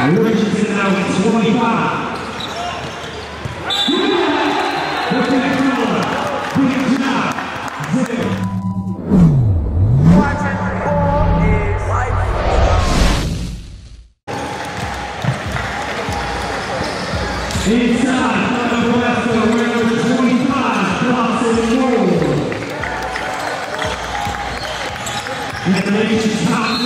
Richardson now with 25. Okay, Fowler. Good job. Zip. Watching football is life. Inside, Northwestern, number 25, Dawson Moore. And the top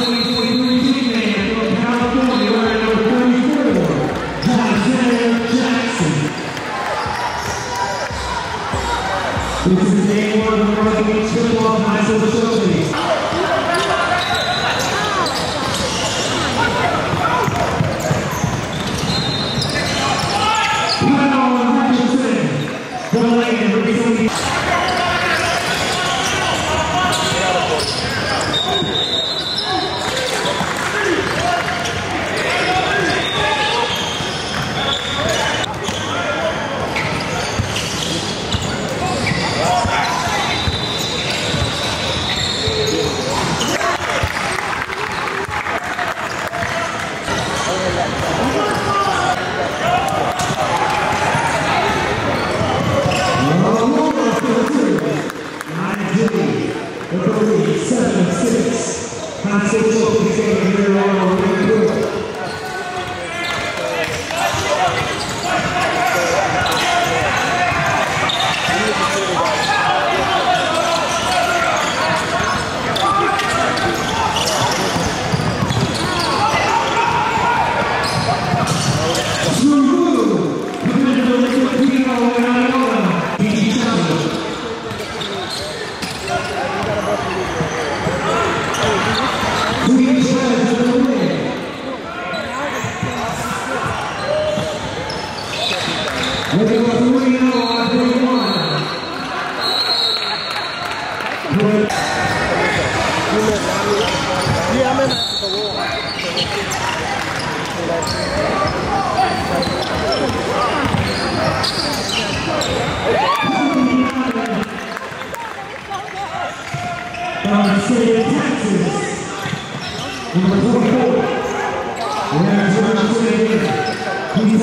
From the state of Texas, number 24, wearing jersey 28, he's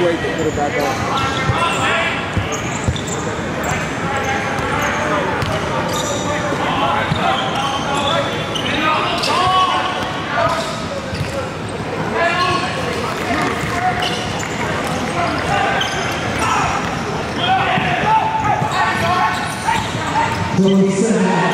Weight, they put it back on. Twenty-seven.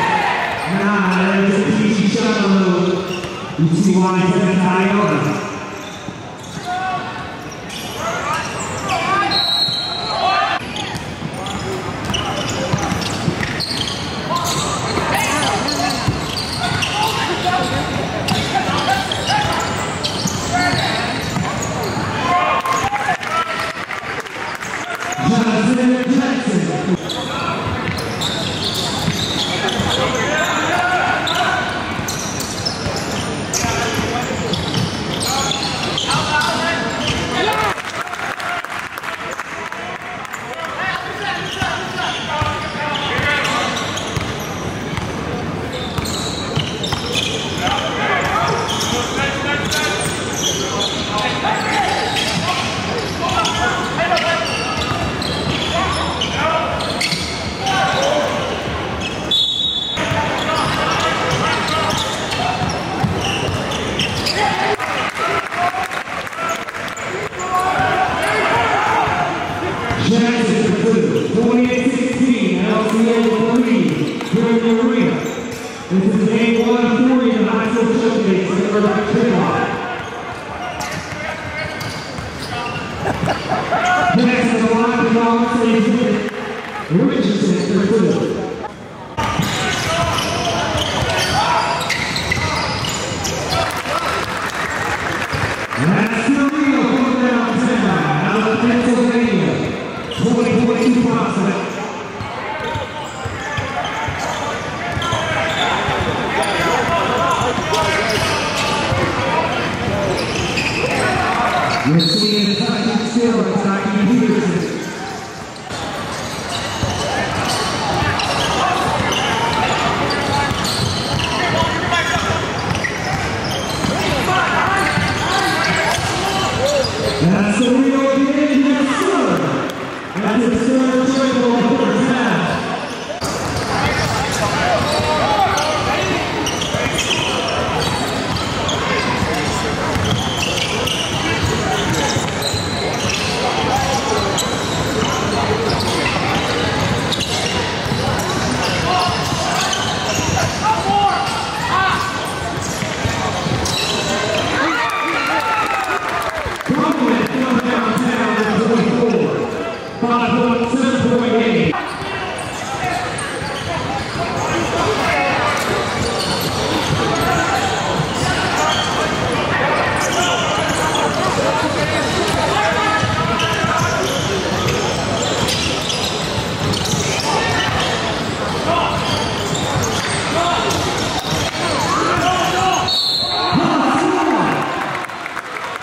Richardson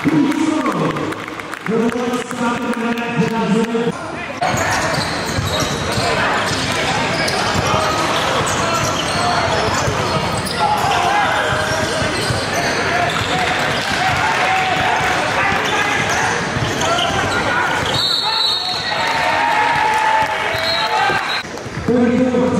The one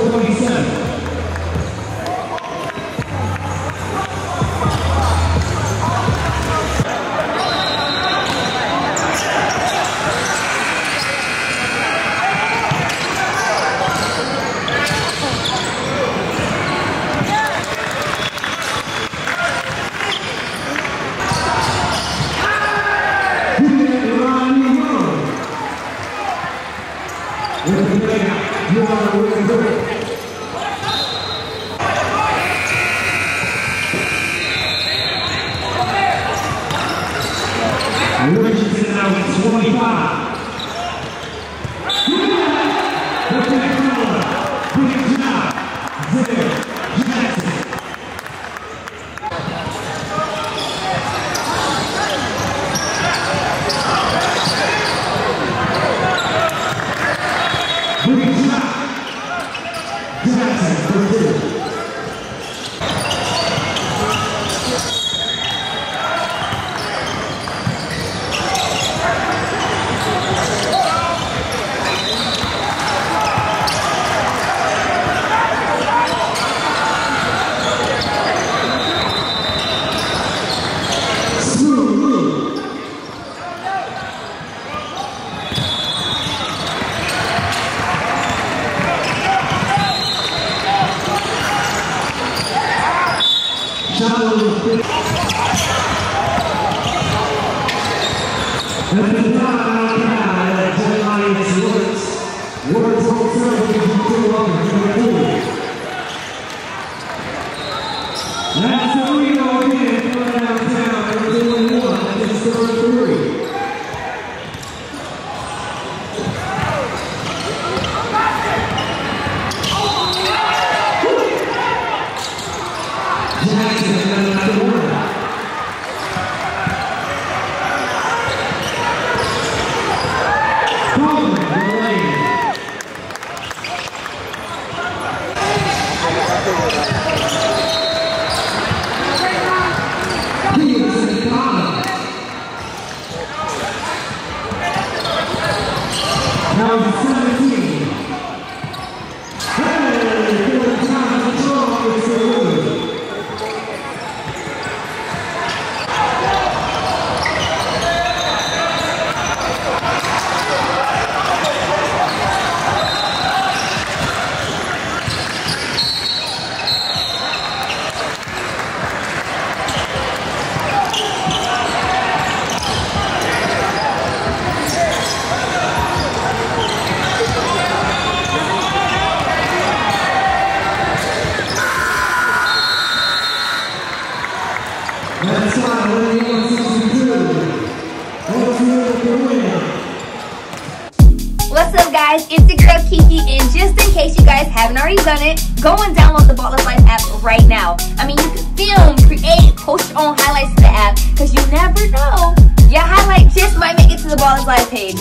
Richardson guys, it's the girl Kiki, and just in case you guys haven't already done it, go and download the Ballislife app right now. I mean, you can film, create, post your own highlights to the app, because you never know. Your highlight just might make it to the Ballislife page.